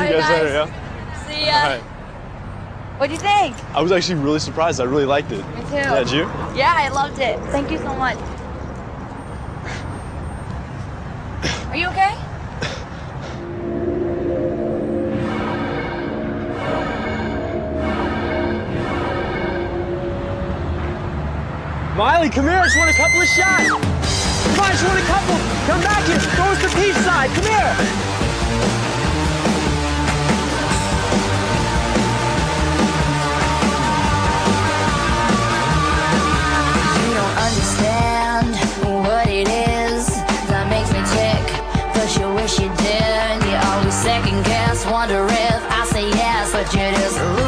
See you guys, guys. later, yeah? See ya. All right. What'd you think? I was actually really surprised. I really liked it. Me too. Yeah, did you? Yeah, I loved it. Thank you so much. Are you okay? Miley, come here. I just want a couple of shots. Come on, I just want a couple. Come back here. Throw us the peace but you just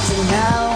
rising.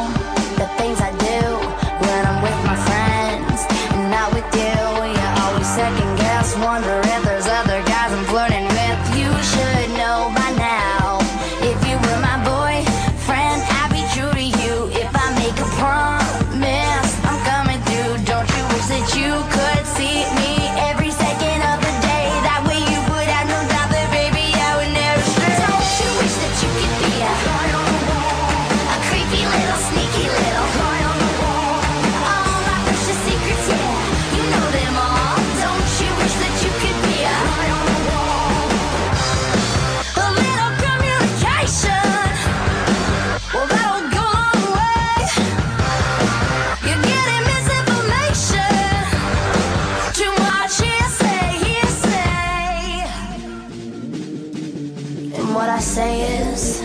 What I say is,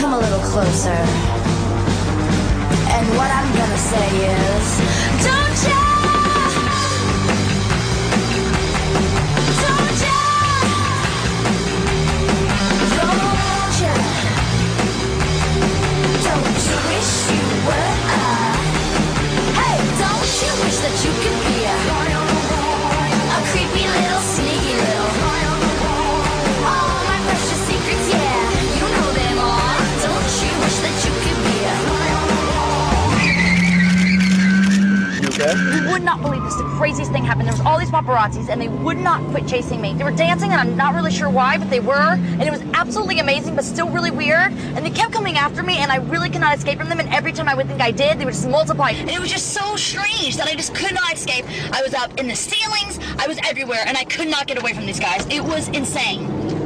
come a little closer. And what I'm gonna say is, don't you? Would not believe this. The craziest thing happened. There was all these paparazzis, and they would not quit chasing me. They were dancing, and I'm not really sure why, but they were, and it was absolutely amazing, but still really weird. And they kept coming after me, and I really could not escape from them. And every time I would think I did, they would just multiply. And it was just so strange that I just could not escape. I was up in the ceilings, I was everywhere, and I could not get away from these guys. It was insane.